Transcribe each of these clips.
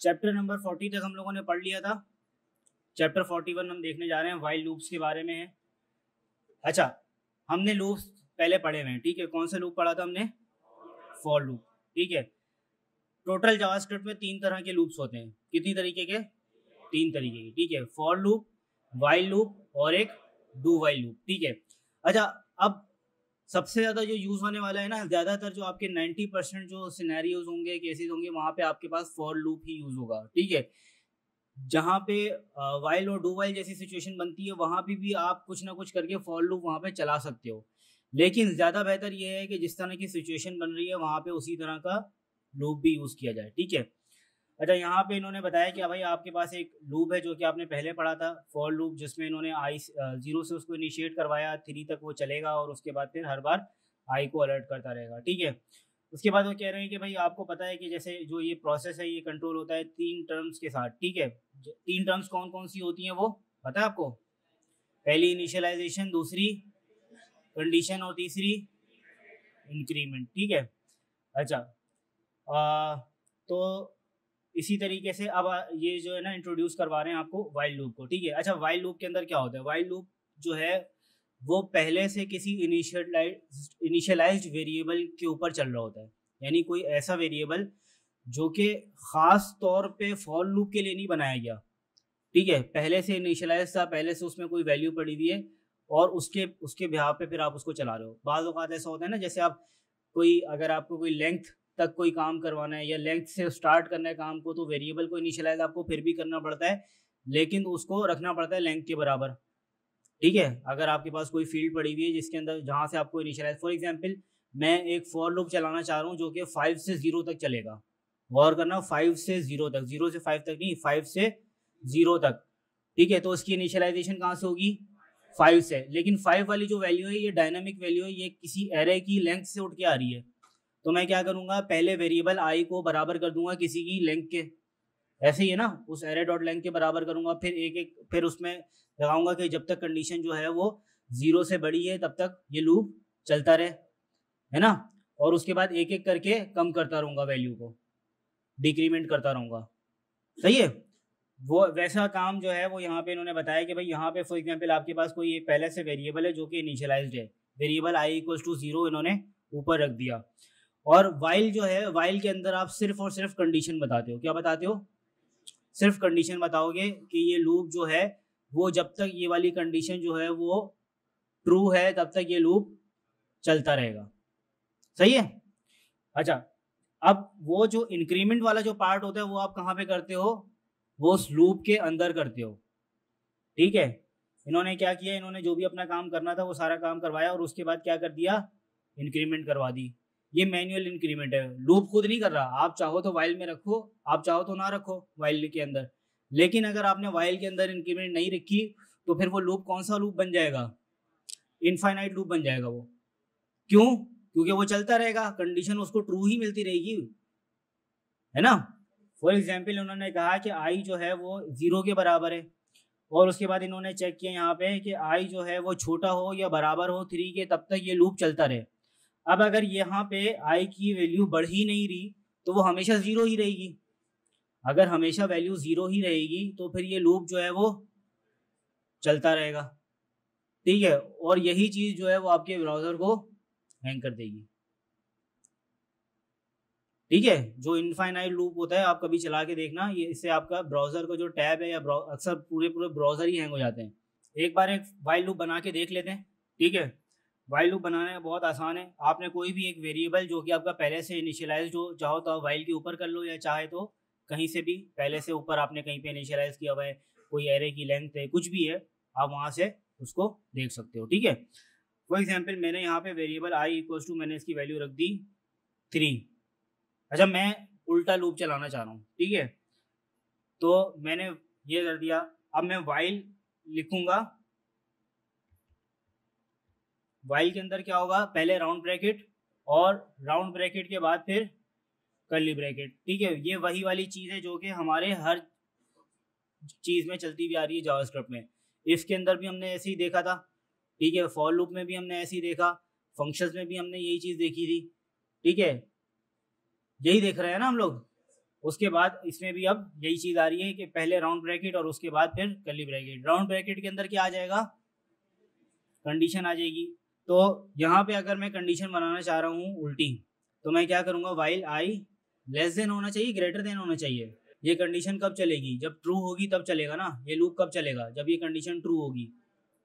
Chapter number forty तक हम लोगों ने पढ़ लिया था। चैप्टर फोर्टी वन हम देखने जा रहे हैं वाइल्ड लूप्स के बारे में है। अच्छा हमने लूप्स पहले पढ़े हुए हैं, ठीक है? कौन सा लूप पढ़ा था हमने? फॉर लूप ठीक है? टोटल जावास्क्रिप्ट में तीन तरह के लूप्स होते हैं। कितनी तरीके के? तीन तरीके के, ठीक है? फॉर लूप वाइल लूप और एक डू वाइल लूप ठीक है? अच्छा अब सबसे ज़्यादा जो यूज़ होने वाला है ना, ज़्यादातर जो आपके 90 परसेंट जो सिनेरियोज होंगे केसेस होंगे, वहाँ पे आपके पास फॉर लूप ही यूज़ होगा, ठीक है? जहाँ पे वाइल और डू वाइल जैसी सिचुएशन बनती है, वहाँ पे भी आप कुछ ना कुछ करके फॉर लूप वहाँ पे चला सकते हो। लेकिन ज़्यादा बेहतर ये है कि जिस तरह की सिचुएशन बन रही है, वहाँ पे उसी तरह का लूप भी यूज़ किया जाए, ठीक है? अच्छा यहाँ पे इन्होंने बताया कि भाई आपके पास एक लूप है जो कि आपने पहले पढ़ा था फॉर लूप जिसमें इन्होंने आई ज़ीरो से उसको इनिशिएट करवाया थ्री तक वो चलेगा और उसके बाद फिर हर बार आई को अलर्ट करता रहेगा। ठीक है? उसके बाद वो कह रहे हैं कि भाई आपको पता है कि जैसे जो ये प्रोसेस है ये कंट्रोल होता है तीन टर्म्स के साथ। ठीक है? तीन टर्म्स कौन कौन सी होती हैं वो? पता है आपको? पहली इनिशियलाइजेशन दूसरी कंडीशन और तीसरी इंक्रीमेंट ठीक है? अच्छा आ, तो इसी तरीके से अब ये जो है ना इंट्रोड्यूस करवा रहे हैं आपको वाइल्ड लूप को, ठीक है? अच्छा वाइल्ड लूप के अंदर क्या होता है? वाइल्ड लूप जो है, वो पहले से किसी इनिशियलाइज वेरिएबल के ऊपर चल रहा होता है। यानी कोई ऐसा वेरिएबल जो कि ख़ास तौर पे फॉर लूप के लिए नहीं बनाया गया। ठीक है? पहले से इनिशियलाइज था, पहले से उसमें कोई वैल्यू पड़ी हुई है और उसके उसके बिहार पे फिर आप उसको चला रहे हो। बाद अवत ऐसा होता है ना, जैसे आप कोई, अगर आपको कोई लेंथ तक कोई काम करवाना है या लेंथ से स्टार्ट करना है काम को तो वेरिएबल को इनिशियलाइज आपको फिर भी करना पड़ता है, लेकिन उसको रखना पड़ता है लेंथ के बराबर। ठीक है? अगर आपके पास कोई फ़ील्ड पड़ी हुई है जिसके अंदर, जहाँ से आपको इनिशियलाइज फॉर एग्ज़ाम्पल मैं एक फॉर लूप चलाना चाह रहा हूँ जो कि फाइव से ज़ीरो तक चलेगा। गौर करना फाइव से ज़ीरो तक ज़ीरो से फाइव तक नहीं फाइव से ज़ीरो तक। ठीक है? तो उसकी इनिशियलाइजेशन कहाँ से होगी? फाइव से। लेकिन फाइव वाली जो वैल्यू है, ये डायनामिक वैल्यू है, ये किसी एरे की लेंथ से उठ के आ रही है। तो मैं क्या करूँगा? पहले वेरिएबल आई को बराबर कर दूँगा किसी की लेंथ के। ऐसे ही है ना? उस एरे डॉट लेंथ के बराबर करूँगा, फिर एक एक, फिर उसमें लगाऊँगा कि जब तक कंडीशन जो है वो ज़ीरो से बड़ी है, तब तक ये लूप चलता रहे, है ना? और उसके बाद एक एक करके कम करता रहूँगा वैल्यू को डिक्रीमेंट करता रहूँगा। सही है? वो, वैसा काम जो है वो यहाँ पे इन्होंने बताया कि भाई यहाँ पे फॉर एग्ज़ाम्पल आपके पास कोई पहले से वेरिएबल है जो कि इनिशियलाइज्ड है। Variable I equals to zero इन्होंने ऊपर रख दिया। और वाइल जो है वाइल के अंदर आप सिर्फ़ और सिर्फ़ कंडीशन बताते हो। क्या बताते हो? सिर्फ़ कंडीशन बताओगे कि ये लूप जो है, वो जब तक ये वाली कंडीशन जो है, वो ट्रू है, तब तक ये लूप चलता रहेगा। सही है? अच्छा अब वो जो इंक्रीमेंट वाला जो पार्ट होता है, वो आप कहाँ पे करते हो? वो उस लूप के अंदर करते हो। ठीक है? इन्होंने क्या किया? इन्होंने जो भी अपना काम करना था, वो सारा काम करवाया और उसके बाद क्या कर दिया? इंक्रीमेंट करवा दी। ये मैनुअल इंक्रीमेंट है। लूप खुद नहीं कर रहा। आप चाहो तो वाइल में रखो, आप चाहो तो ना रखो वाइल के अंदर। लेकिन अगर आपने वाइल के अंदर इंक्रीमेंट नहीं रखी तो फिर वो लूप कौन सा लूप बन जाएगा? इनफाइनाइट लूप बन जाएगा वो। क्यों? क्योंकि वो चलता रहेगा। कंडीशन उसको ट्रू ही मिलती रहेगी। है ना? फॉर एग्ज़ाम्पल उन्होंने कहा कि आई जो है वो ज़ीरो के बराबर है। और उसके बाद इन्होंने चेक किया यहाँ पे कि आई जो है वो छोटा हो या बराबर हो थ्री के, तब तक ये लूप चलता रहे। अब अगर यहाँ पे आई की वैल्यू बढ़ ही नहीं रही तो वो हमेशा ज़ीरो ही रहेगी। अगर हमेशा वैल्यू ज़ीरो ही रहेगी तो फिर ये लूप जो है वो चलता रहेगा। ठीक है? और यही चीज़ जो है वो आपके ब्राउज़र को हैंग कर देगी। ठीक है? जो इनफाइनाइट लूप होता है, आप कभी चला के देखना। ये इससे आपका ब्राउज़र का जो टैब है या अक्सर पूरे पूरे ब्राउज़र ही हैंग हो जाते हैं। एक बार एक वाइल लूप बना के देख लेते हैं। ठीक है? वाइल लूप बनाना बहुत आसान है। आपने कोई भी एक वेरिएबल जो कि आपका पहले से इनिशियलाइज हो, चाहो तो वाइल के ऊपर कर लो या चाहे तो कहीं से भी, पहले से ऊपर आपने कहीं पे इनिशियलाइज किया हुआ है, कोई एरे की लेंथ है, कुछ भी है, आप वहाँ से उसको देख सकते हो, ठीक है? फॉर एग्ज़ाम्पल मैंने यहाँ पे वेरिएबल आई इक्वल टू मैंने इसकी वैल्यू रख दी थ्री अच्छा मैं उल्टा लूप चलाना चाह रहा हूँ, ठीक है? तो मैंने ये कर दिया, अब मैं वाइल लिखूँगा वाइल के अंदर क्या होगा? पहले राउंड ब्रैकेट और राउंड ब्रैकेट के बाद फिर कर्ली ब्रैकेट ठीक है? ये वही वाली चीज़ है जो कि हमारे हर चीज़ में चलती भी आ रही है जावास्क्रिप्ट में। इसके अंदर भी हमने ऐसे ही देखा था। ठीक है? फॉर लूप में भी हमने ऐसे ही देखा। फ़ंक्शंस में भी हमने यही चीज़ देखी थी। ठीक है? यही देख रहे हैं ना हम लोग? उसके बाद इसमें भी अब यही चीज़ आ रही है कि पहले राउंड ब्रैकेट और उसके बाद फिर कर्ली ब्रैकेट राउंड ब्रैकेट के अंदर क्या आ जाएगा? कंडीशन आ जाएगी। तो यहाँ पे अगर मैं कंडीशन बनाना चाह रहा हूँ उल्टी तो मैं क्या करूँगा? वाइल आई लेस देन होना चाहिए ग्रेटर देन होना चाहिए। ये कंडीशन कब चलेगी? जब ट्रू होगी तब चलेगा ना? ये लूप कब चलेगा? जब ये कंडीशन ट्रू होगी।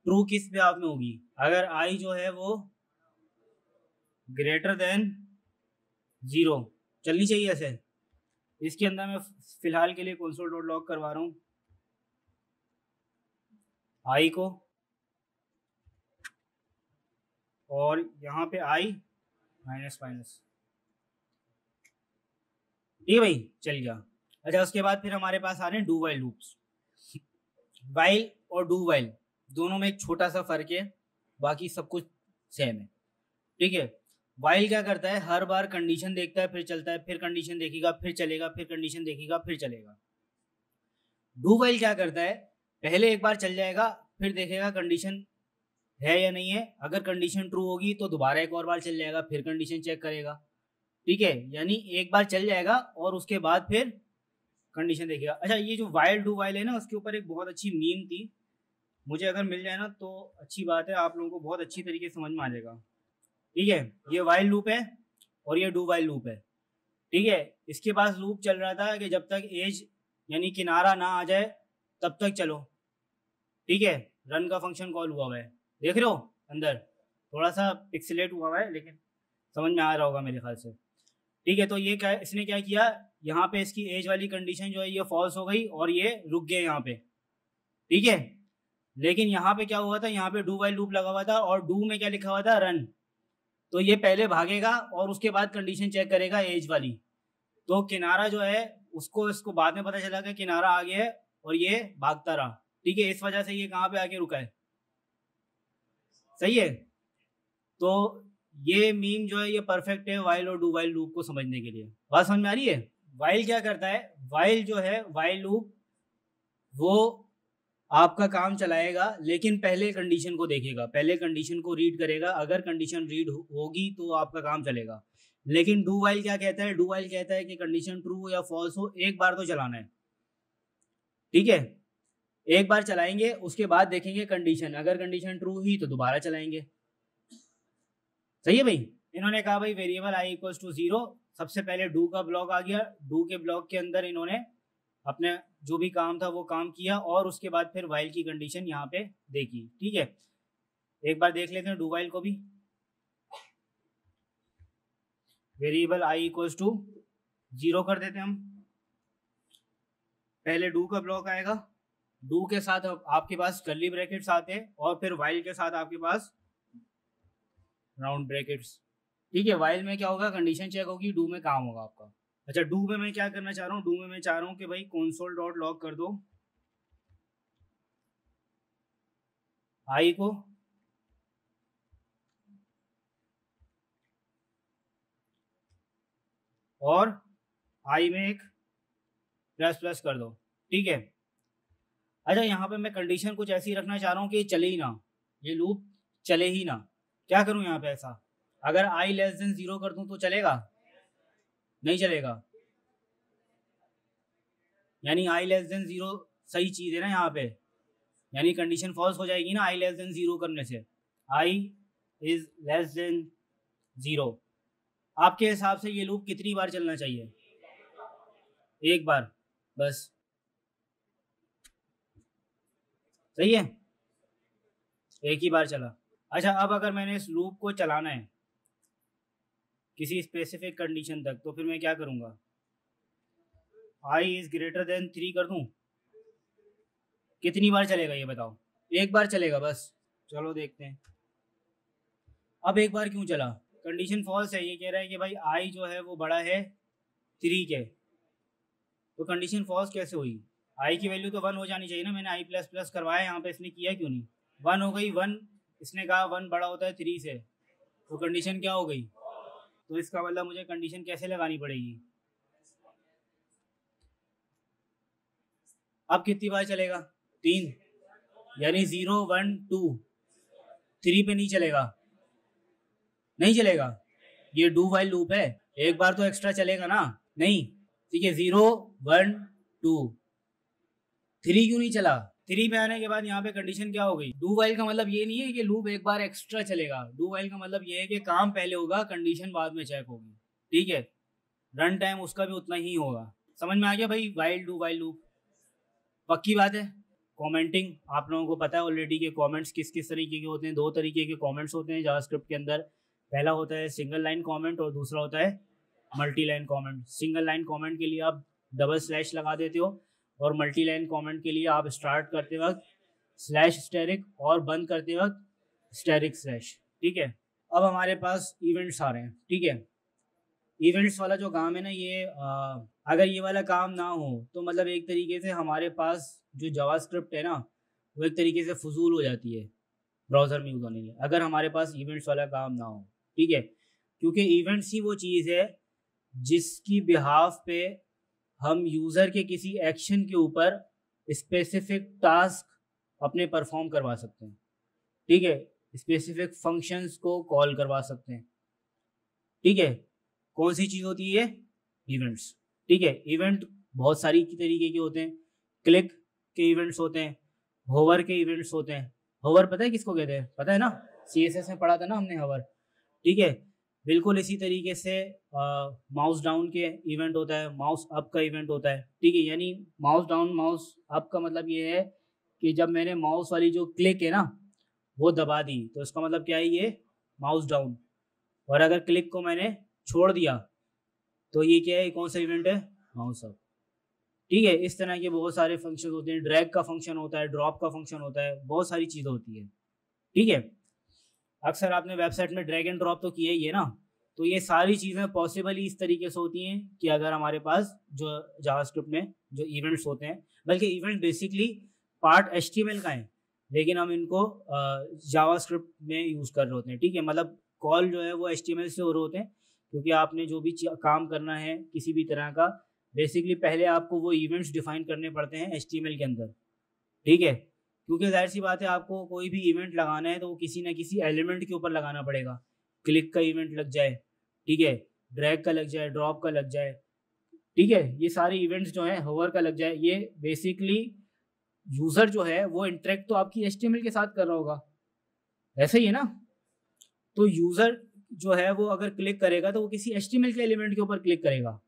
ट्रू किस पे आप में होगी? अगर आई जो है वो ग्रेटर देन ज़ीरो चलनी चाहिए ऐसे? इसके अंदर मैं फ़िलहाल के लिए कंसोल डॉट लॉक करवा रहा हूँ। आई को और यहाँ पे आई माइनस माइनस। ठीक है भाई, चल गया। अच्छा उसके बाद फिर हमारे पास आ रहे हैं डू वाइल लूप्स वाइल और डू वाइल दोनों में एक छोटा सा फ़र्क है, बाकी सब कुछ सेम है। ठीक है? वाइल क्या करता है? हर बार कंडीशन देखता है, फिर चलता है, फिर कंडीशन देखेगा, फिर चलेगा, फिर कंडीशन देखेगा, फिर चलेगा। डू वाइल क्या करता है? पहले एक बार चल जाएगा, फिर देखेगा कंडीशन है या नहीं है? अगर कंडीशन ट्रू होगी तो दोबारा एक और बार चल जाएगा, फिर कंडीशन चेक करेगा। ठीक है? यानी एक बार चल जाएगा और उसके बाद फिर कंडीशन देखेगा। अच्छा ये जो वाइल डू वाइल है ना, उसके ऊपर एक बहुत अच्छी मीम थी। मुझे अगर मिल जाए ना तो अच्छी बात है। आप लोगों को बहुत अच्छी तरीके से समझ में आ जाएगा। ठीक है? ये वाइल लूप है और ये डू वाइल लूप है। ठीक है? इसके पास लूप चल रहा था कि जब तक एज यानी किनारा ना आ जाए, तब तक चलो। ठीक है? रन का फ़ंक्शन कॉल हुआ हुआ है। देख रहे हो? अंदर। थोड़ा सा पिक्सलेट हुआ है, लेकिन समझ में आ रहा होगा मेरे ख्याल से। ठीक है तो ये क्या, इसने क्या किया? यहाँ पे इसकी एज वाली कंडीशन जो है, ये फॉल्स हो गई और ये रुक गए यहाँ पे। ठीक है? लेकिन यहाँ पे क्या हुआ था? यहाँ पे डू वाई लूप लगा हुआ था और डू में क्या लिखा हुआ था? रन तो ये पहले भागेगा और उसके बाद कंडीशन चेक करेगा एज वाली। तो किनारा जो है, उसको, इसको बाद में पता चला कि किनारा आ गया है और ये भागता रहा। ठीक है, इस वजह से ये कहाँ पे आके रुका है? सही है? तो ये मीम जो है, ये परफेक्ट है वाइल और डू वाइल लूप को समझने के लिए। बात समझ में आ रही है? वाइल क्या करता है? वाइल जो है वाइल लूप वो आपका काम चलाएगा, लेकिन पहले कंडीशन को देखेगा। पहले कंडीशन को रीड करेगा। अगर कंडीशन रीड होगी तो आपका काम चलेगा। लेकिन डू वाइल क्या कहता है? डू वाइल कहता है कि कंडीशन ट्रू हो या फॉल्स हो, एक बार तो चलाना है। ठीक है? एक बार चलाएँगे, उसके बाद देखेंगे कंडीशन अगर कंडीशन ट्रू हुई तो दोबारा चलाएँगे। सही है भाई? इन्होंने कहा भाई variable I equals to zero सबसे पहले डू का ब्लॉक आ गया। डू के ब्लॉक के अंदर इन्होंने अपने जो भी काम था, वो काम किया और उसके बाद फिर वाइल की कंडीशन यहाँ पे देखी। ठीक है? एक बार देख लेते हैं डू वाइल को भी। Variable I equals to zero कर देते हैं हम। पहले डू का ब्लॉक आएगा। डू के साथ आपके पास कर्ली ब्रैकेट्स आते हैं और फिर वाइल के साथ आपके पास राउंड ब्रैकेट्स ठीक है वाइल में क्या होगा? कंडीशन चेक होगी, डू में काम होगा आपका। अच्छा डू में मैं क्या करना चाह रहा हूँ? डू में मैं चाह रहा हूँ कि भाई कॉन्सोल डॉट लॉग कर दो। आई को। और आई में एक प्लस प्लस कर दो। ठीक है? अच्छा यहाँ पे मैं कंडीशन कुछ ऐसी रखना चाह रहा हूँ कि ये चले ही ना, ये लूप चले ही ना। क्या करूँ यहाँ पे ऐसा? अगर आई लेस देन ज़ीरो कर दूँ तो चलेगा? नहीं चलेगा। यानी आई लेस देन ज़ीरो सही चीज़ है ना यहाँ पे। यानी कंडीशन फॉल्स हो जाएगी ना आई लेस देन ज़ीरो करने से। I is less than zero आपके हिसाब से ये लूप कितनी बार चलना चाहिए? एक बार, बस। सही है? एक ही बार चला। अच्छा अब अगर मैंने इस लूप को चलाना है, किसी स्पेसिफिक कंडीशन तक तो फिर मैं क्या करूँगा? I is greater than three कर दूँ? कितनी बार चलेगा ये बताओ? एक बार चलेगा बस। चलो देखते हैं। अब एक बार क्यों चला? कंडीशन फॉल्स है। ये कह रहा है कि भाई आई जो है वो बड़ा है थ्री के। तो कंडीशन फॉल्स कैसे हुई? आई की वैल्यू तो वन हो जानी चाहिए ना, मैंने आई प्लस प्लस करवाया, यहाँ पे इसने किया क्यों नहीं? वन हो गई वन इसने कहा वन बड़ा होता है थ्री से तो कंडीशन क्या हो गई? तो इसका मतलब मुझे कंडीशन कैसे लगानी पड़ेगी? अब कितनी बार चलेगा? तीन, यानी ज़ीरो वन टू थ्री पे नहीं चलेगा। नहीं चलेगा? ये डू वाइल लूप है, एक बार तो एक्स्ट्रा चलेगा ना? नहीं, ठीक है ज़ीरो वन टू थ्री क्यों नहीं चला? थ्री पे आने के बाद यहाँ पे कंडीशन क्या हो गई? डू वाइल का मतलब ये नहीं है कि लूप एक बार एक्स्ट्रा चलेगा। डू वाइल का मतलब ये है कि काम पहले होगा कंडीशन बाद में चेक होगी। ठीक है? रन टाइम उसका भी उतना ही होगा। समझ में आ गया भाई? वाइल डू वाइल लूप पक्की बात है? कमेंटिंग आप लोगों को पता है ऑलरेडी के कमेंट्स किस किस तरीके के होते हैं। दो तरीके के कमेंट्स होते हैं जावास्क्रिप्ट के अंदर। पहला होता है सिंगल लाइन कमेंट और दूसरा होता है multi line comment single line comment के लिए आप डबल स्लैश लगा देते हो। और मल्टी लाइन कॉमेंट के लिए आप स्टार्ट करते वक्त स्लैश स्टेरिक और बंद करते वक्त स्टेरिक स्लैश ठीक है? अब हमारे पास इवेंट्स आ रहे हैं ठीक है? इवेंट्स वाला जो काम है ना ये आ, अगर ये वाला काम ना हो तो मतलब एक तरीके से हमारे पास जो जावास्क्रिप्ट है ना वो एक तरीके से फजूल हो जाती है ब्राउज़र में यूज़ होने के अगर हमारे पास इवेंट्स वाला काम ना हो ठीक है? क्योंकि इवेंट्स ही वो चीज़ है जिसकी बिहाफ पे हम यूज़र के किसी एक्शन के ऊपर स्पेसिफिक टास्क अपने परफॉर्म करवा सकते हैं। ठीक है? स्पेसिफिक फ़ंक्शंस को कॉल करवा सकते हैं। ठीक है? कौन सी चीज़ होती है इवेंट्स ठीक है? इवेंट बहुत सारी तरीके के होते हैं। क्लिक के इवेंट्स होते हैं। होवर के इवेंट्स होते हैं। होवर पता है किसको कहते हैं? पता है ना? सीएसएस में पढ़ा था ना हमने होवर ठीक है? बिल्कुल इसी तरीके से माउस डाउन के इवेंट होता है माउस अप का इवेंट होता है। ठीक है, यानी माउस डाउन माउस अप का मतलब ये है कि जब मैंने माउस वाली जो क्लिक है ना, वो दबा दी तो इसका मतलब क्या है ये? माउस डाउन और अगर क्लिक को मैंने छोड़ दिया तो ये क्या है? कौन सा इवेंट है? माउस अप ठीक है, इस तरह के बहुत सारे फ़ंक्शन होते हैं। ड्रैग का फ़ंक्शन होता है ड्रॉप का फ़ंक्शन होता है, बहुत सारी चीज़ें होती है। ठीक है अक्सर आपने वेबसाइट में ड्रैग एंड ड्रॉप तो किया ही है ना? तो ये सारी चीज़ें पॉसिबल ही इस तरीके से होती हैं कि अगर हमारे पास जो जावास्क्रिप्ट में जो इवेंट्स होते हैं, बल्कि इवेंट बेसिकली पार्ट एचटीएमएल का है, लेकिन हम इनको जावास्क्रिप्ट में यूज़ कर रहे होते हैं, ठीक है? मतलब कॉल जो है वो एच से हो रहे होते हैं, क्योंकि आपने जो भी काम करना है किसी भी तरह का बेसिकली पहले आपको वो इवेंट्स डिफाइन करने पड़ते हैं एच के अंदर, ठीक है? क्योंकि ज़ाहिर सी बात है आपको कोई भी इवेंट लगाना है तो वो किसी ना किसी एलिमेंट के ऊपर लगाना पड़ेगा। क्लिक का इवेंट लग जाए, ठीक है? ड्रैग का लग जाए ड्रॉप का लग जाए, ठीक है? ये सारे इवेंट्स जो है होवर का लग जाए, ये बेसिकली यूज़र जो है, वो इंटरेक्ट तो आपकी एच के साथ कर रहा होगा। ऐसे ही है ना? तो यूज़र जो है, वो अगर क्लिक करेगा तो वो किसी एच के एलिमेंट के ऊपर क्लिक करेगा,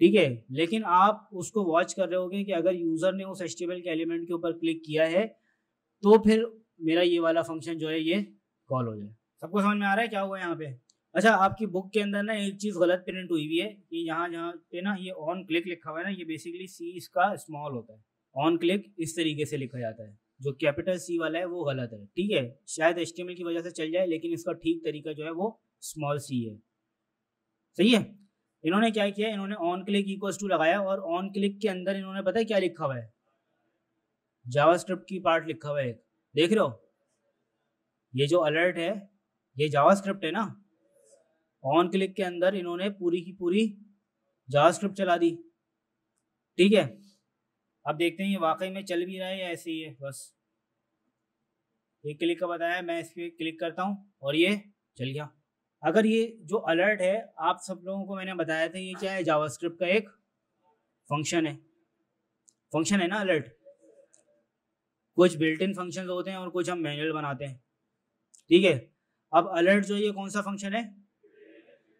ठीक है? लेकिन आप उसको वॉच कर रहे होगे कि अगर यूज़र ने उस एच के एलिमेंट के ऊपर क्लिक किया है तो फिर मेरा ये वाला फ़ंक्शन जो है, ये कॉल हो जाए। सबको समझ में आ रहा है क्या हुआ यहाँ पे? अच्छा आपकी बुक के अंदर ना एक चीज़ गलत प्रिंट हुई हुई है कि यहाँ, जहाँ पे ना ये ऑन क्लिक लिखा हुआ है ना, ये बेसिकली सी इसका स्मॉल होता है। ऑन क्लिक इस तरीके से लिखा जाता है। जो कैपिटल सी वाला है, वो गलत है। ठीक है? शायद एच की वजह से चल जाए, लेकिन इसका ठीक तरीका जो है, वो स्मॉल सी है। सही है? इन्होंने क्या किया? इन्होंने ऑन क्लिक इक्वल्स टू लगाया और ऑन क्लिक के अंदर इन्होंने पता है क्या लिखा हुआ है? जावास्क्रिप्ट की पार्ट लिखा हुआ है देख रहे हो? ये जो अलर्ट है, ये जावास्क्रिप्ट है ना? ऑन क्लिक के अंदर इन्होंने पूरी की पूरी जावास्क्रिप्ट चला दी। ठीक है? अब देखते हैं ये वाकई में चल भी रहा है या ऐसे ही है, बस। एक क्लिक का बताया, मैं इस पर क्लिक करता हूँ और ये चल गया। अगर ये जो अलर्ट है, आप सब लोगों को मैंने बताया था, ये क्या है? जावास्क्रिप्ट का एक फ़ंक्शन है। फ़ंक्शन है ना अलर्ट कुछ बिल्ट इन फ़ंक्शन होते हैं और कुछ हम मैनुअल बनाते हैं। ठीक है? अब अलर्ट जो ये कौन सा फ़ंक्शन है?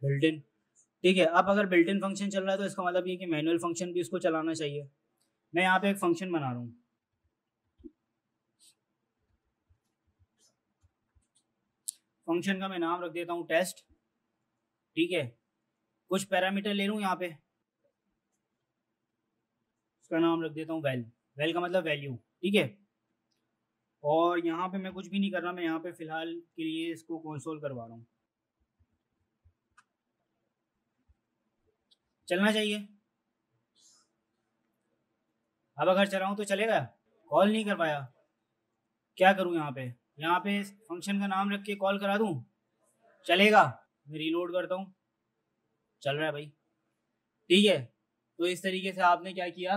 बिल्ट इन ठीक है? अब अगर बिल्ट इन फ़ंक्शन चल रहा है तो इसका मतलब ये कि मैनुअल फ़ंक्शन भी इसको चलाना चाहिए। मैं यहाँ पे एक फ़ंक्शन बना रहा हूँ। फ़ंक्शन का मैं नाम रख देता हूँ टेस्ट ठीक है? कुछ पैरामीटर ले लूँ यहाँ पे। इसका नाम रख देता हूँ वेल वेल का मतलब वैल्यू ठीक है? और यहाँ पे मैं कुछ भी नहीं कर रहा, मैं यहाँ पे फ़िलहाल के लिए इसको कंसोल करवा रहा हूँ। चलना चाहिए। अब अगर चलाऊँ तो चलेगा कॉल नहीं कर पाया। क्या करूँ यहाँ पे? यहाँ पे फ़ंक्शन का नाम रख के कॉल करा दूँ? चलेगा, मैं रीलोड करता हूँ। चल रहा है भाई। ठीक है तो इस तरीके से आपने क्या किया?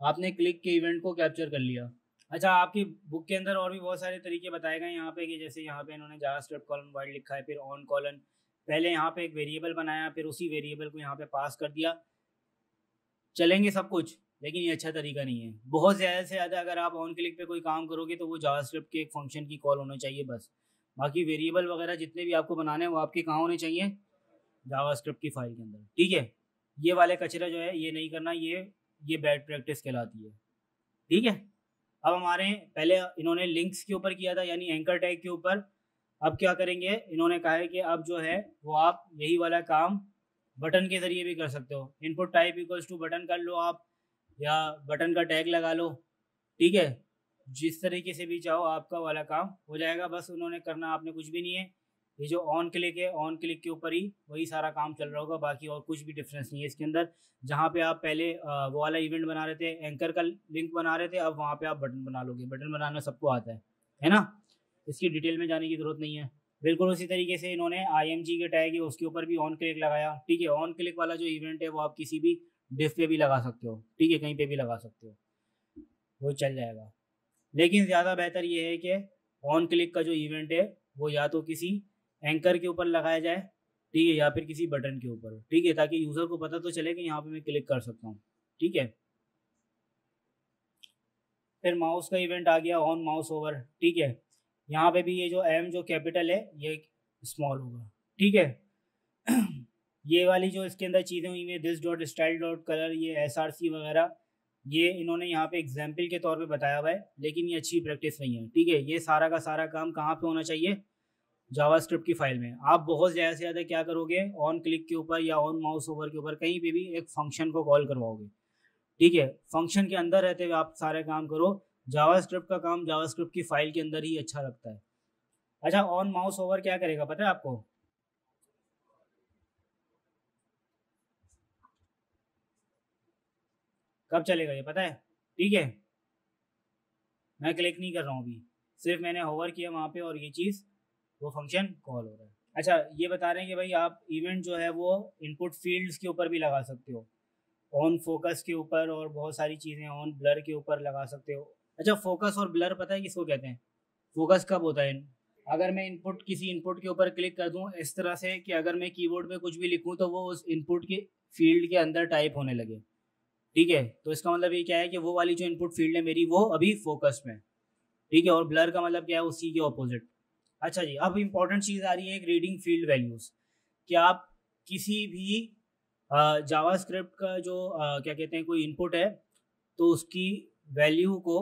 आपने क्लिक के इवेंट को कैप्चर कर लिया। अच्छा आपकी बुक के अंदर और भी बहुत सारे तरीके बताए गए यहाँ पे कि जैसे यहाँ पे इन्होंने जावा स्क्रिप्ट कॉलन वाइड लिखा है, फिर ऑन कॉलन पहले यहाँ पे एक वेरिएबल बनाया, फिर उसी वेरिएबल को यहाँ पे पास कर दिया। चलेंगे सब कुछ, लेकिन ये अच्छा तरीका नहीं है। बहुत ज़्यादा से ज़्यादा अगर आप ऑन क्लिक पे कोई काम करोगे तो वो जावास्क्रिप्ट के एक फ़ंक्शन की कॉल होना चाहिए बस। बाकी वेरिएबल वगैरह जितने भी आपको बनाने हैं वो आपके कहाँ होने चाहिए? जावास्क्रिप्ट की फ़ाइल के अंदर। ठीक है? ये वाले कचरा जो है, ये नहीं करना, ये ये बैड प्रैक्टिस कहलाती है। ठीक है? अब हमारे पहले इन्होंने लिंक्स के ऊपर किया था, यानी एंकर टैग के ऊपर। अब क्या करेंगे? इन्होंने कहा है कि अब जो है, वो आप यही वाला काम बटन के ज़रिए भी कर सकते हो। Input type equals to button कर लो आप, या बटन का टैग लगा लो। ठीक है? जिस तरीके से भी चाहो आपका वाला काम हो जाएगा। बस उन्होंने करना, आपने कुछ भी नहीं है। ये जो ऑन क्लिक है ऑन क्लिक के ऊपर ही वही सारा काम चल रहा होगा, बाकी और कुछ भी डिफरेंस नहीं है इसके अंदर। जहाँ पे आप पहले वो वाला इवेंट बना रहे थे एंकर का लिंक बना रहे थे, अब वहाँ पे आप बटन बना लोगे। बटन बनाना सबको आता है है ना? इसकी डिटेल में जाने की ज़रूरत नहीं है। बिल्कुल उसी तरीके से इन्होंने आईएमजी के टैग है उसके ऊपर भी ऑन क्लिक लगाया। ठीक है ऑन क्लिक वाला जो इवेंट है, वो आप किसी भी डिफ पे भी लगा सकते हो। ठीक है, कहीं पे भी लगा सकते हो। वो चल जाएगा। लेकिन ज़्यादा बेहतर ये है कि ऑन क्लिक का जो इवेंट है, वो या तो किसी एंकर के ऊपर लगाया जाए, ठीक है, या फिर किसी बटन के ऊपर, ठीक है, ताकि यूज़र को पता तो चले कि यहाँ पे मैं क्लिक कर सकता हूँ, ठीक है। फिर माउस का इवेंट आ गया ऑन माउस ओवर ठीक है। यहाँ पे भी ये जो एम जो कैपिटल है, ये स्मॉल होगा, ठीक है। ये वाली जो इसके अंदर चीज़ें हुई हैं this dot style dot colour ये एस आर सी वगैरह, ये इन्होंने यहाँ पे एग्ज़ाम्पल के तौर पे बताया हुआ है, लेकिन ये अच्छी प्रैक्टिस नहीं है, ठीक है। ये सारा का सारा काम कहाँ पे होना चाहिए? जावास्क्रिप्ट की फ़ाइल में। आप बहुत ज़्यादा से ज़्यादा क्या करोगे? ऑन क्लिक के ऊपर या ऑन माउस ओवर के ऊपर कहीं पे भी एक फ़ंक्शन को कॉल करवाओगे। ठीक है? फ़ंक्शन के अंदर रहते हुए आप सारे काम करो। जावास्क्रिप्ट का काम जावास्क्रिप्ट की फ़ाइल के अंदर ही अच्छा लगता है। अच्छा ऑन माउस ओवर क्या करेगा पता है आपको? कब चलेगा ये पता है? ठीक है? मैं क्लिक नहीं कर रहा हूँ अभी। सिर्फ़ मैंने होवर किया वहाँ पे और ये चीज़। वो फ़ंक्शन कॉल हो रहा है। अच्छा ये बता रहे हैं कि भाई आप इवेंट जो है वो इनपुट फील्ड्स के ऊपर भी लगा सकते हो। ऑन फोकस के ऊपर और बहुत सारी चीज़ें ऑन ब्लर के ऊपर लगा सकते हो। अच्छा फोकस और ब्लर पता है किसको कहते हैं? फोकस कब होता है? अगर मैं इनपुट किसी इनपुट के ऊपर क्लिक कर दूँ, इस तरह से कि अगर मैं कीबोर्ड में कुछ भी लिखूं तो वो उस इनपुट के फ़ील्ड के अंदर टाइप होने लगे। ठीक है? तो इसका मतलब ये क्या है कि वो वाली जो इनपुट फ़ील्ड है मेरी, वो अभी फोकस में ठीक है? और ब्लर का मतलब क्या है? उसी के ऑपोजिट अच्छा जी अब इंपॉर्टेंट चीज़ आ रही है रीडिंग फ़ील्ड वैल्यूज़ कि आप किसी भी जावा स्क्रिप्ट का जो आ, क्या कहते हैं कोई इनपुट है तो उसकी वैल्यू को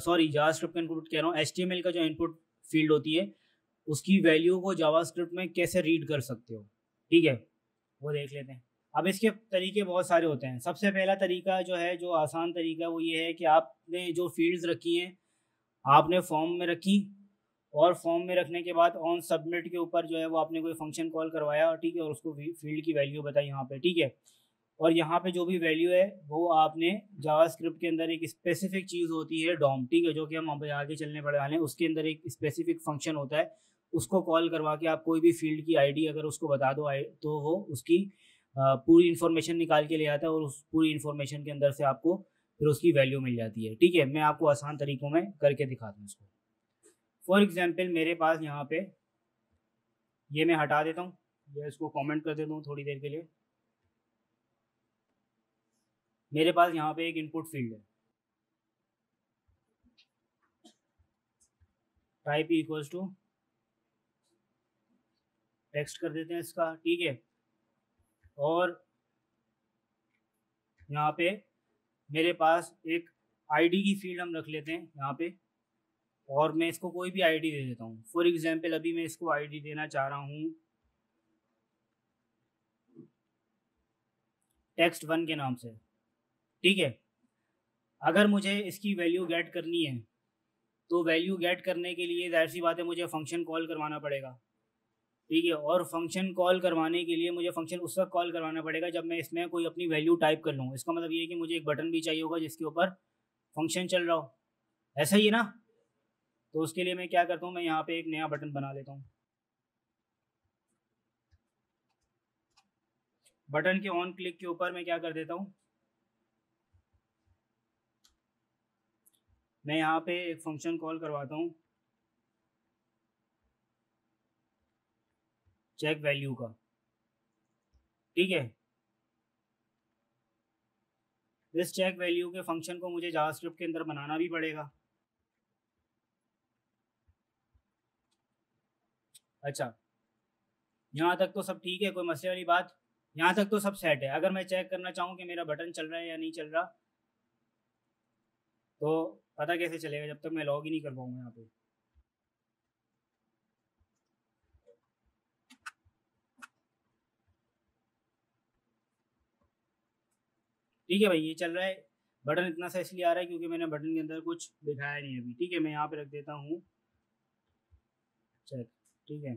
सॉरी जावा स्क्रिप्ट का इनपुट कह रहा हूँ एच का जो इनपुट फ़ील्ड होती है उसकी वैल्यू को जावा स्क्रिप्ट में कैसे रीड कर सकते हो? ठीक है? वो देख लेते हैं। अब इसके तरीके बहुत सारे होते हैं। सबसे पहला तरीका जो है जो आसान तरीका वो ये है कि आपने जो फील्ड्स रखी हैं आपने फॉर्म में रखी और फॉर्म में रखने के बाद ऑन सबमिट के ऊपर जो है वो आपने कोई फ़ंक्शन कॉल करवाया, ठीक है, और उसको फ़ील्ड की वैल्यू बताई यहाँ पे, ठीक है? और यहाँ पे जो भी वैल्यू है, वो आपने जावा स्क्रिप्ट के अंदर एक स्पेसिफिक चीज़ होती है डॉम ठीक है, जो कि हम आगे चलने पड़े वाले हैं उसके अंदर एक स्पेसिफिक फ़ंक्शन होता है, उसको कॉल करवा के आप कोई भी फ़ील्ड की आईडी अगर उसको बता दो तो वो उसकी पूरी इन्फॉर्मेशन निकाल के ले आता है और उस पूरी इन्फॉर्मेशन के अंदर से आपको फिर उसकी वैल्यू मिल जाती है, ठीक है? मैं आपको आसान तरीकों में करके दिखाता हूँ इसको। फॉर एग्ज़ाम्पल मेरे पास यहाँ पे, ये मैं हटा देता हूँ, या इसको कमेंट कर देता हूँ थोड़ी देर के लिए। मेरे पास यहाँ पे एक इनपुट फ़ील्ड है। टाइप इक्वल्स टू टेक्स्ट कर देते हैं इसका, ठीक है? और यहाँ पे मेरे पास एक आईडी की फ़ील्ड हम रख लेते हैं, यहाँ पे। और मैं इसको कोई भी आईडी दे देता हूँ। फॉर एग्जांपल अभी मैं इसको आईडी देना चाह रहा हूँ। टेक्स्ट वन के नाम से। ठीक है? अगर मुझे इसकी वैल्यू गेट करनी है तो वैल्यू गेट करने के लिए ज़ाहिर सी बात है मुझे फ़ंक्शन कॉल करवाना पड़ेगा। ठीक है? और फ़ंक्शन कॉल करवाने के लिए मुझे फ़ंक्शन उस वक्त कॉल करवाना पड़ेगा जब मैं इसमें कोई अपनी वैल्यू टाइप कर लूँ। इसका मतलब ये है कि मुझे एक बटन भी चाहिए होगा जिसके ऊपर फ़ंक्शन चल रहा हो। ऐसा ही है ना? तो उसके लिए मैं क्या करता हूँ, मैं यहाँ पे एक नया बटन बना लेता हूँ। बटन के ऑन क्लिक के ऊपर मैं क्या कर देता हूँ, मैं यहाँ पे एक फ़ंक्शन कॉल करवाता हूँ। चेक वैल्यू का। ठीक है? इस चेक वैल्यू के फ़ंक्शन को मुझे जावास्क्रिप्ट के अंदर बनाना भी पड़ेगा। अच्छा। यहाँ तक तो सब ठीक है, कोई मसले वाली बात? यहाँ तक तो सब सेट है। अगर मैं चेक करना चाहूँ कि मेरा बटन चल रहा है या नहीं चल रहा तो पता कैसे चलेगा जब तक मैं लॉग ही नहीं कर पाऊँगा यहाँ पे? ठीक है भाई, ये चल रहा है। बटन इतना सा इसलिए आ रहा है क्योंकि मैंने बटन के अंदर कुछ दिखाया नहीं अभी। ठीक है, मैं यहाँ पे रख देता हूँ। चेक ठीक है।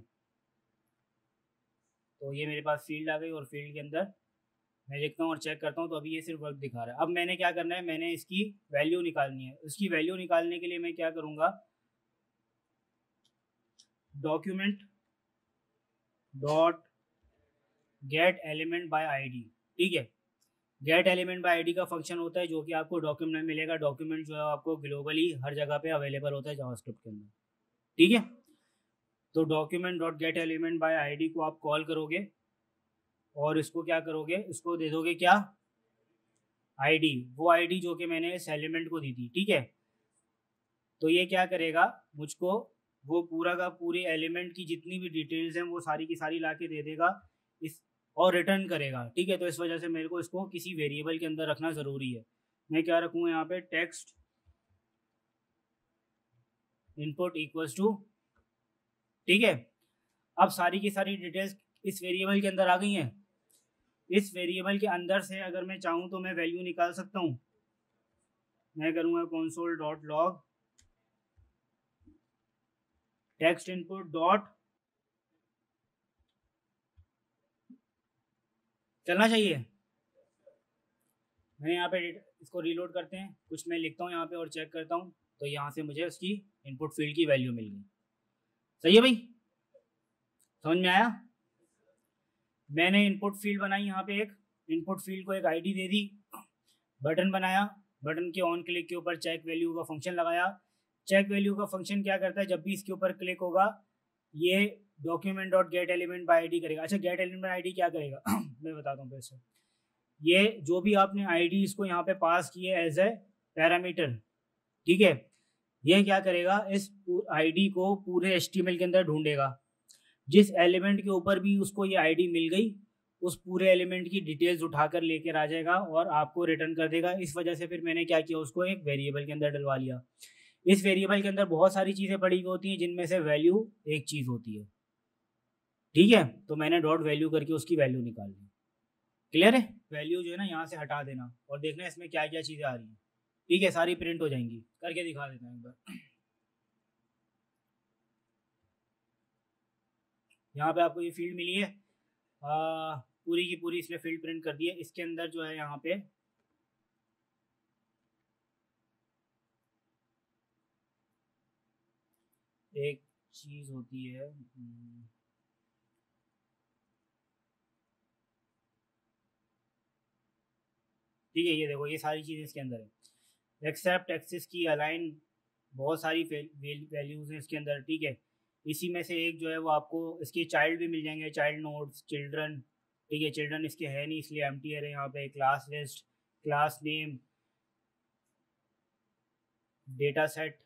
तो ये मेरे पास फ़ील्ड आ गई और फ़ील्ड के अंदर मैं लिखता हूँ और चेक करता हूँ तो अभी ये सिर्फ़ वर्क दिखा रहा है। अब मैंने क्या करना है, मैंने इसकी वैल्यू निकालनी है। उसकी वैल्यू निकालने के लिए मैं क्या करूँगा? Document dot get element by ID ठीक है? गेट एलिमेंट बाय आईडी का फ़ंक्शन होता है जो कि आपको डॉक्यूमेंट मिलेगा। डॉक्यूमेंट जो है आपको ग्लोबली हर जगह पे अवेलेबल होता है जावास्क्रिप्ट के अंदर, ठीक है? तो document dot get element by ID को आप कॉल करोगे और इसको क्या करोगे? इसको दे दोगे क्या? आईडी वो आईडी जो कि मैंने इस एलिमेंट को दी थी, ठीक है? तो ये क्या करेगा? मुझको वो पूरा का पूरे एलिमेंट की जितनी भी डिटेल्स हैं, वो सारी की सारी ला के दे देगा, इस और रिटर्न करेगा, ठीक है? तो इस वजह से मेरे को इसको किसी वेरिएबल के अंदर रखना ज़रूरी है। मैं क्या रखूँगा यहाँ पे? टेक्स्ट इनपुट इक्वल्स टू ठीक है? अब सारी की सारी डिटेल्स इस वेरिएबल के अंदर आ गई हैं। इस वेरिएबल के अंदर से अगर मैं चाहूँ तो मैं वैल्यू निकाल सकता हूँ। मैं करूँगा console dot log text input dot चलना चाहिए। मैं यहाँ पे इसको रीलोड करते हैं। कुछ मैं लिखता हूँ यहाँ पे और चेक करता हूँ। तो यहाँ से मुझे उसकी इनपुट फ़ील्ड की वैल्यू मिल गई। सही है भाई? समझ में आया? मैंने इनपुट फ़ील्ड बनाई यहाँ पे एक। इनपुट फ़ील्ड को एक आईडी दे दी। बटन बनाया। बटन के ऑन क्लिक के ऊपर चेक वैल्यू का फ़ंक्शन लगाया। चेक वैल्यू का फ़ंक्शन क्या करता है? जब भी इसके ऊपर क्लिक होगा, ये document dot get element by I करेगा। अच्छा गेट एलिमेंट आई क्या करेगा? मैं बताता हूँ फिर से। ये जो भी आपने आईडी इसको यहाँ पे पास किए एज ए पैरामीटर ठीक है? ये क्या करेगा? इस आईडी को पूरे एच के अंदर ढूंढेगा। जिस एलिमेंट के ऊपर भी उसको ये आईडी मिल गई, उस पूरे एलिमेंट की डिटेल्स उठाकर लेकर आ जाएगा और आपको रिटर्न कर देगा। इस वजह से फिर मैंने क्या किया, उसको एक वेरिएबल के अंदर डलवा लिया। इस वेरिएबल के अंदर बहुत सारी चीज़ें पड़ी हुई होती हैं, जिनमें से वैल्यू एक चीज़ होती है। ठीक है? तो मैंने डॉट वैल्यू करके उसकी वैल्यू निकाल ली क्लियर है? वैल्यू जो है ना, यहाँ से हटा देना और देखना इसमें क्या क्या चीज़ें आ रही हैं। ठीक है सारी प्रिंट हो जाएँगी। करके दिखा देता हूँ एक बार। यहाँ पे आपको ये फ़ील्ड मिली है। आ, पूरी की पूरी इसमें फ़ील्ड प्रिंट कर दी है। इसके अंदर जो है यहाँ पे एक चीज़ होती है हम्म, ठीक है ये देखो ये सारी चीज़ें इसके अंदर है। एक्सेप्ट एक्सिस की अलाइन बहुत सारी वैल्यूज़ हैं इसके अंदर, ठीक है? इसी में से एक जो है वो आपको इसके चाइल्ड भी मिल जाएँगे चाइल्ड नोट्स चिल्ड्रन ठीक है? चिल्ड्रन इसके है नहीं, इसलिए एम टी है, यहाँ पे class list class name data set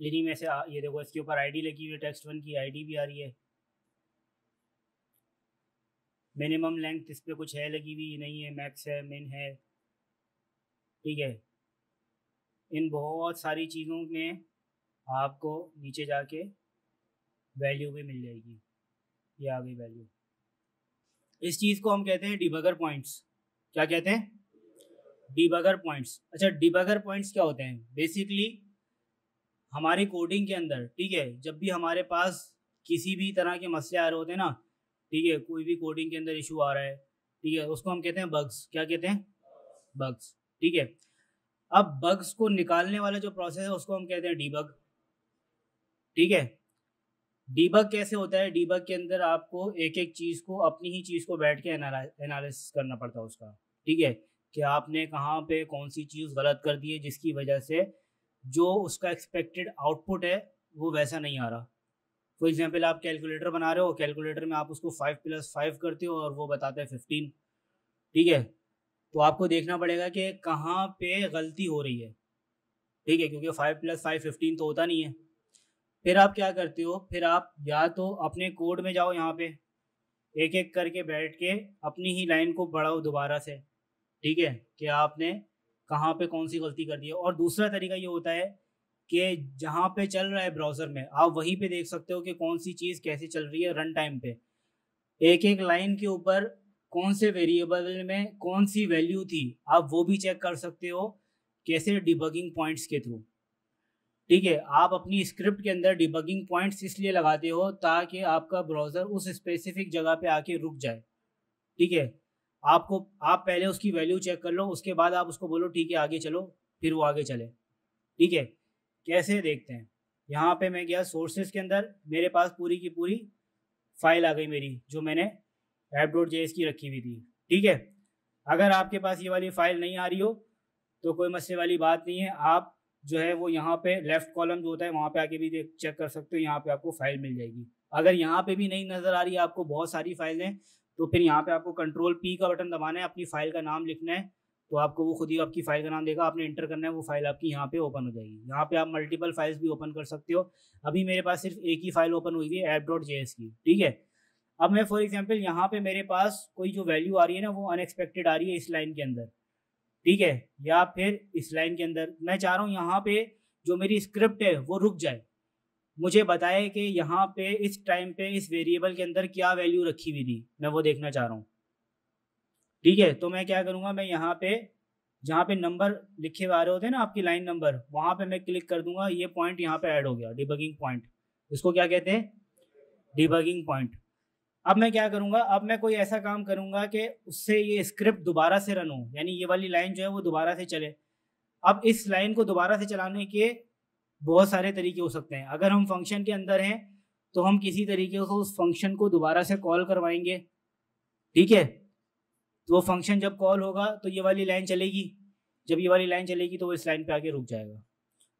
इन्हीं में से ये देखो, इसके ऊपर आईडी लगी हुई है टेक्स्ट वन की आईडी भी आ रही है। मिनिमम लेंथ इस पर कुछ है, लगी हुई, नहीं है मैक्स है मिन है। ठीक है? इन बहुत सारी चीज़ों में आपको नीचे जाके वैल्यू भी मिल जाएगी। ये आ गई वैल्यू इस चीज़ को हम कहते हैं डिबगर पॉइंट्स क्या कहते हैं? डिबगर पॉइंट्स अच्छा डिबगर पॉइंट्स क्या होते हैं? बेसिकली हमारी कोडिंग के अंदर, ठीक है? जब भी हमारे पास किसी भी तरह के मसले आ रहे होते हैं ना, ठीक है? कोई भी कोडिंग के अंदर इशू आ रहा है, ठीक है? उसको हम कहते हैं बग्स क्या कहते हैं? बग्स ठीक है? अब बग्स को निकालने वाला जो प्रोसेस है, उसको हम कहते हैं डीबग ठीक है? डीबग कैसे होता है? डीबग के अंदर आपको एक एक चीज़ को, अपनी ही चीज़ को बैठ के एनालिसिस करना पड़ता है उसका। ठीक है? कि आपने कहाँ पे कौन सी चीज़ गलत कर दी है, जिसकी वजह से जो उसका एक्सपेक्टेड आउटपुट है, वो वैसा नहीं आ रहा। फॉर एग्ज़ाम्पल आप कैलकुलेटर बना रहे हो कैलकुलेटर में आप उसको फाइव प्लस फाइव करते हो और वो बताता है फिफ्टीन ठीक है? तो आपको देखना पड़ेगा कि कहाँ पे गलती हो रही है। ठीक है, क्योंकि फाइव प्लस फाइव फिफ्टीन तो होता नहीं है। फिर आप क्या करते हो, फिर आप या तो अपने कोड में जाओ यहाँ पे एक एक करके बैठ के अपनी ही लाइन को बढ़ाओ दोबारा से। ठीक है, कि आपने कहाँ पे कौन सी गलती कर दी है। और दूसरा तरीका ये होता है कि जहाँ पे चल रहा है ब्राउज़र में, आप वहीं पे देख सकते हो कि कौन सी चीज़ कैसे चल रही है रन टाइम पे। एक एक लाइन के ऊपर कौन से वेरिएबल में कौन सी वैल्यू थी, आप वो भी चेक कर सकते हो, कैसे डिबगिंग पॉइंट्स के थ्रू ठीक है, आप अपनी स्क्रिप्ट के अंदर डिबगिंग पॉइंट्स इसलिए लगाते हो ताकि आपका ब्राउज़र उस स्पेसिफिक जगह पे आके रुक जाए। ठीक है, आपको, आप पहले उसकी वैल्यू चेक कर लो, उसके बाद आप उसको बोलो, ठीक है, आगे चलो। फिर वो आगे चले। ठीक है, कैसे देखते हैं? यहाँ पे मैं गया सोर्सेज के अंदर मेरे पास पूरी की पूरी फ़ाइल आ गई मेरी, जो मैंने ऐप डॉट जे की रखी हुई थी। ठीक है? अगर आपके पास ये वाली फ़ाइल नहीं आ रही हो तो कोई मसले वाली बात नहीं है। आप जो है वो यहाँ पे लेफ़्ट कॉलम जो होता है, वहाँ पे आके भी चेक कर सकते हो, यहाँ पे आपको फ़ाइल मिल जाएगी। अगर यहाँ पे भी नहीं नज़र आ रही है, आपको बहुत सारी फाइलें तो फिर यहाँ पे आपको कंट्रोल पी का बटन दबाना है, अपनी फ़ाइल का नाम लिखना है तो आपको वो खुद ही आपकी फ़ाइल का नाम देगा, आपने इंटर करना है, वो फ़ाइल आपकी यहाँ पे ओपन हो जाएगी। यहाँ पे आप मल्टीपल फाइल्स भी ओपन कर सकते हो। अभी मेरे पास सिर्फ़ एक ही फ़ाइल ओपन हुई है ऐप डॉट जे की। ठीक है? अब मैं फॉर एग्ज़ाम्पल यहाँ पे मेरे पास कोई जो वैल्यू आ रही है ना, वो अनएक्सपेक्टेड आ रही है इस लाइन के अंदर। ठीक है? या फिर इस लाइन के अंदर। मैं चाह रहा हूँ यहाँ पे जो मेरी स्क्रिप्ट है, वो रुक जाए। मुझे बताए कि यहाँ पे इस टाइम पे, इस वेरिएबल के अंदर क्या वैल्यू रखी हुई थी। मैं वो देखना चाह रहा हूँ। ठीक है? तो मैं क्या करूँगा, मैं यहाँ पे, जहाँ पे नंबर लिखे हुए आ रहे होते हैं ना, आपकी लाइन नंबर वहाँ पे मैं क्लिक कर दूँगा, ये पॉइंट यहाँ पे ऐड हो गया डिबगिंग पॉइंट इसको क्या कहते हैं? डिबगिंग पॉइंट अब मैं क्या करूँगा? अब मैं कोई ऐसा काम करूँगा कि उससे ये स्क्रिप्ट दोबारा से रन हो, यानी ये वाली लाइन जो है वो दोबारा से चले। अब इस लाइन को दोबारा से चलाने के बहुत सारे तरीके हो सकते हैं। अगर हम फ़ंक्शन के अंदर हैं तो हम किसी तरीके से उस फ़ंक्शन को दोबारा से कॉल करवाएँगे। ठीक है? तो वो फ़ंक्शन जब कॉल होगा तो ये वाली लाइन चलेगी। जब ये वाली लाइन चलेगी तो वो इस लाइन पे आके रुक जाएगा।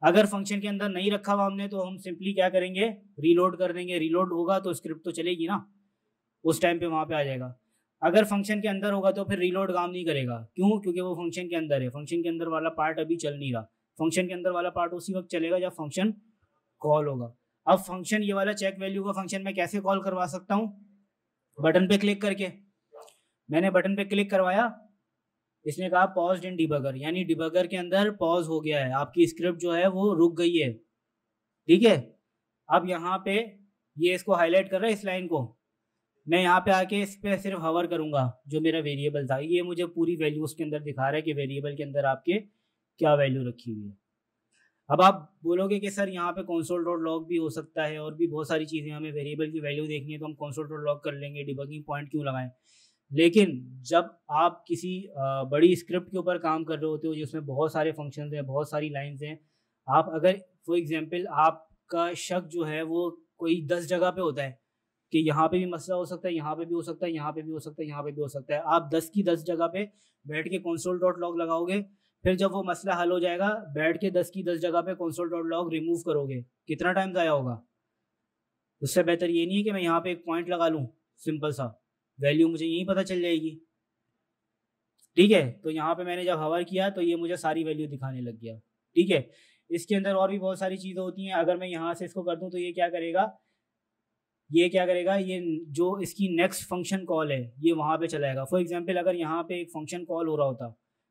अगर फ़ंक्शन के अंदर नहीं रखा हुआ हमने तो हम सिंपली क्या करेंगे? रीलोड कर देंगे। रीलोड होगा तो स्क्रिप्ट तो चलेगी ना। उस टाइम पे वहाँ पे आ जाएगा। अगर फ़ंक्शन के अंदर होगा तो फिर रीलोड काम नहीं करेगा। क्यों? क्योंकि वो फ़ंक्शन के अंदर है। फ़ंक्शन के अंदर वाला पार्ट अभी चल नहीं रहा। फ़ंक्शन के अंदर वाला पार्ट उसी वक्त चलेगा जब फ़ंक्शन कॉल होगा। अब फ़ंक्शन ये वाला चेक वैल्यू का फ़ंक्शन मैं कैसे कॉल करवा सकता हूँ? बटन पे क्लिक करके। मैंने बटन पे क्लिक करवाया। इसने कहा पॉज इन डिबगर यानी डिबगर के अंदर पॉज हो गया है। आपकी स्क्रिप्ट जो है वो रुक गई है। ठीक है? अब यहाँ पे ये इसको हाईलाइट कर रहा है इस लाइन को। मैं यहाँ पे आके इस पर सिर्फ़ हवर करूँगा, जो मेरा वेरिएबल था। ये मुझे पूरी वैल्यू उसके अंदर दिखा रहा है कि वेरिएबल के अंदर आपके क्या वैल्यू रखी हुई है। अब आप बोलोगे कि सर यहाँ पे कॉन्सोल डॉट लॉग भी हो सकता है और भी बहुत सारी चीज़ें हमें वेरिएबल की वैल्यू देखनी है तो हम कॉन्सोल डॉट लॉग कर लेंगे डिबगिंग पॉइंट क्यों लगाएँ? लेकिन जब आप किसी बड़ी स्क्रिप्ट के ऊपर काम कर रहे होते हो, जिसमें बहुत सारे फ़ंक्शन हैं, बहुत सारी लाइन्स हैं, आप अगर फॉर एग्ज़ाम्पल आपका शक जो है वो कोई दस जगह पे होता है कि यहाँ पे भी मसला हो सकता है, यहाँ पे भी हो सकता है, यहाँ पे भी हो सकता है, यहाँ पे भी हो सकता है। आप दस की दस जगह पे बैठ के कॉन्सोल डॉट लॉग लगाओगे, फिर जब वो मसला हल हो जाएगा, बैठ के दस की दस जगह पे कॉन्सोल डॉट लॉग रिमूव करोगे। कितना टाइम ज़ाया होगा? उससे बेहतर ये नहीं है कि मैं यहाँ पे एक पॉइंट लगा लूँ सिंपल सा। वैल्यू मुझे यहीं पता चल जाएगी। ठीक है तो यहाँ पे मैंने जब हवर किया तो ये मुझे सारी वैल्यू दिखाने लग गया। ठीक है, इसके अंदर और भी बहुत सारी चीज़ें होती हैं। अगर मैं यहाँ से इसको कर दूँ तो ये क्या करेगा? ये क्या करेगा? ये जो इसकी नेक्स्ट फ़ंक्शन कॉल है, ये वहाँ पे चलाएगा फॉर एग्जांपल अगर यहाँ पे एक फ़ंक्शन कॉल हो रहा होता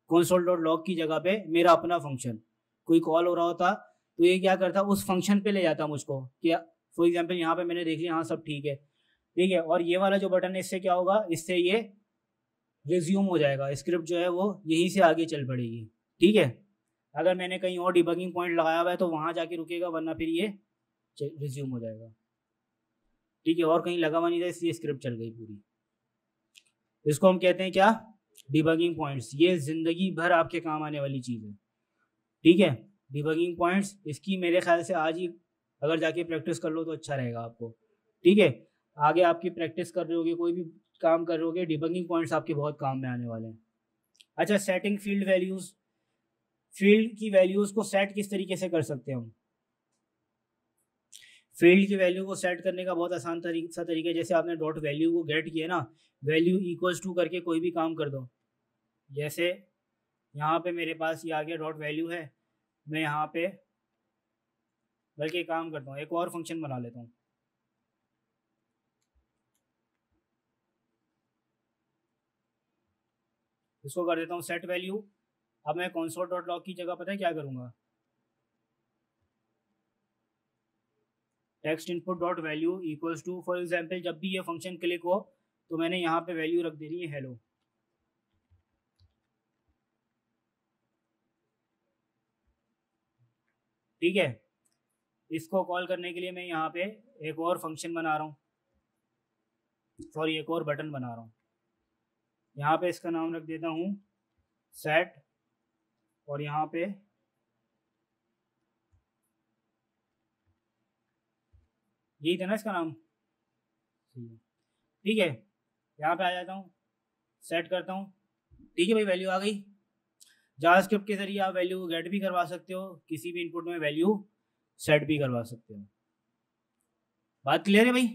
कंसोल डॉट लॉग की जगह पे मेरा अपना फ़ंक्शन कोई कॉल हो रहा होता तो ये क्या करता, उस फ़ंक्शन पे ले जाता मुझको कि फॉर एग्ज़ाम्पल यहाँ पे मैंने देख लिया हाँ सब ठीक है। ठीक है, और ये वाला जो बटन है, इससे क्या होगा? इससे ये रिज्यूम हो जाएगा। स्क्रिप्ट जो है वो यहीं से आगे चल पड़ेगी। ठीक है? अगर मैंने कहीं और डिबगिंग पॉइंट लगाया हुआ है तो वहाँ जाके रुकेगा, वरना फिर ये रिज्यूम हो जाएगा। ठीक है, और कहीं लगा हुआ नहीं था, इसलिए स्क्रिप्ट चल गई पूरी। इसको हम कहते हैं क्या? डिबगिंग पॉइंट्स ये ज़िंदगी भर आपके काम आने वाली चीज़ है। ठीक है? डिबगिंग पॉइंट्स इसकी मेरे ख्याल से आज ही अगर जाके प्रैक्टिस कर लो तो अच्छा रहेगा आपको। ठीक है? आगे आपकी प्रैक्टिस कर रहे होगे, कोई भी काम कर रहे होगे डिबगिंग पॉइंट्स आपके बहुत काम में आने वाले हैं। अच्छा सेटिंग फ़ील्ड वैल्यूज़ फ़ील्ड की वैल्यूज़ को सेट किस तरीके से कर सकते हैं हम? फ़ील्ड की वैल्यू को सेट करने का बहुत आसान सा तरीका जैसे आपने डॉट वैल्यू को गेट किया ना वैल्यू इक्वल्स टू करके कोई भी काम कर दो। जैसे यहाँ पे मेरे पास ये आ गया डॉट वैल्यू है, मैं यहाँ पे बल्कि काम करता हूँ, एक और फ़ंक्शन बना लेता हूँ। इसको कर देता हूँ सेट वैल्यू अब मैं कॉन्सोल डॉट लॉग की जगह पता है क्या करूँगा? Text input dot value equals to for example जब भी ये फ़ंक्शन क्लिक हो तो मैंने यहाँ पे वैल्यू रख देनी है हेलो ठीक है? इसको कॉल करने के लिए मैं यहाँ पे एक और फ़ंक्शन बना रहा हूँ। सॉरी एक और बटन बना रहा हूँ। यहाँ पे इसका नाम रख देता हूँ सेट और यहाँ पे यही था ना इसका नाम? ठीक है यहाँ पे आ जाता हूँ सेट करता हूँ। ठीक है भाई वैल्यू आ गई। जावास्क्रिप्ट के ज़रिए आप वैल्यू गेट भी करवा सकते हो किसी भी इनपुट में वैल्यू सेट भी करवा सकते हो। बात क्लियर है भाई?